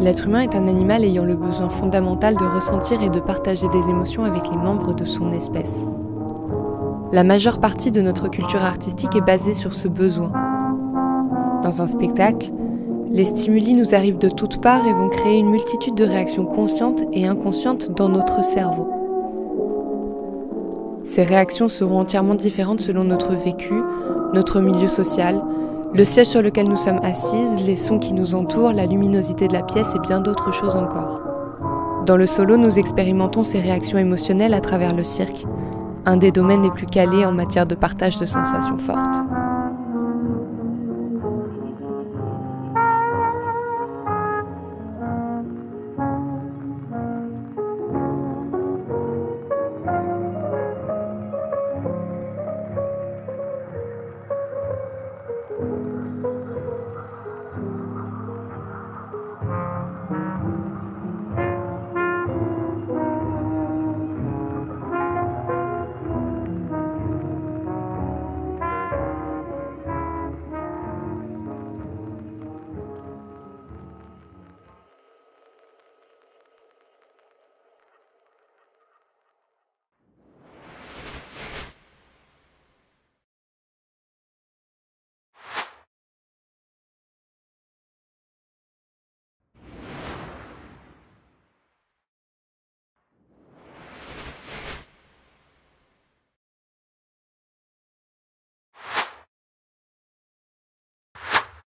L'être humain est un animal ayant le besoin fondamental de ressentir et de partager des émotions avec les membres de son espèce. La majeure partie de notre culture artistique est basée sur ce besoin. Dans un spectacle, les stimuli nous arrivent de toutes parts et vont créer une multitude de réactions conscientes et inconscientes dans notre cerveau. Ces réactions seront entièrement différentes selon notre vécu, notre milieu social, le siège sur lequel nous sommes assises, les sons qui nous entourent, la luminosité de la pièce et bien d'autres choses encore. Dans le solo, nous expérimentons ces réactions émotionnelles à travers le cirque, un des domaines les plus calés en matière de partage de sensations fortes.